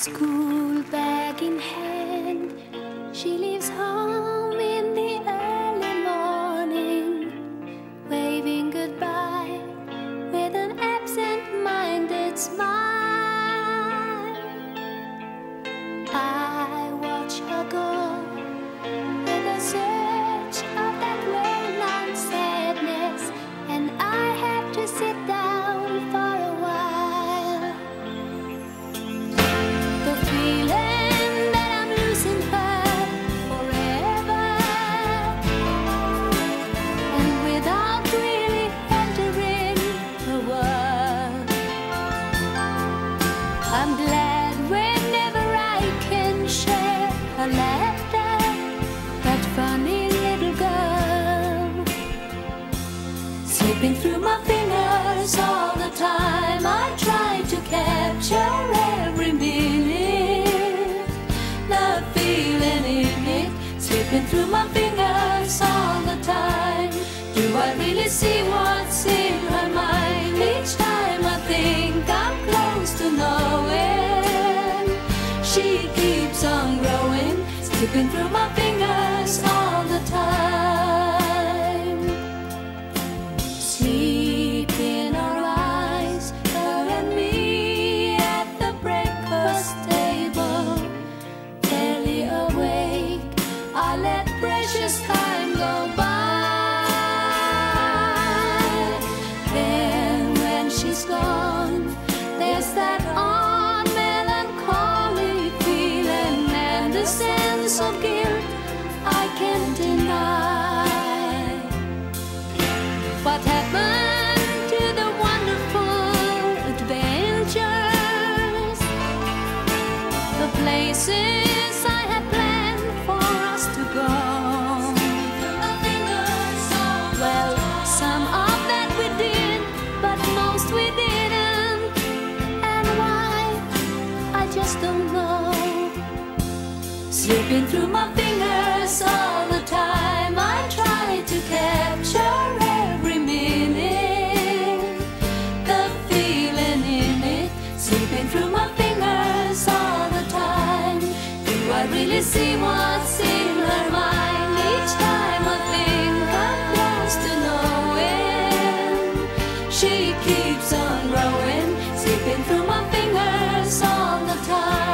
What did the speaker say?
School bag in hand, she leaves home in the early morning, waving goodbye with an absent minded smile. I'm glad growing, slipping through my fingers What happened to the wonderful adventures? The places I had planned for us to go. Well, some of that we did, but most we didn't. And why? I just don't know. Slipping through my fingers all really see what's in her mind each time I think I'm close to knowing? She keeps on growing, slipping through my fingers all the time.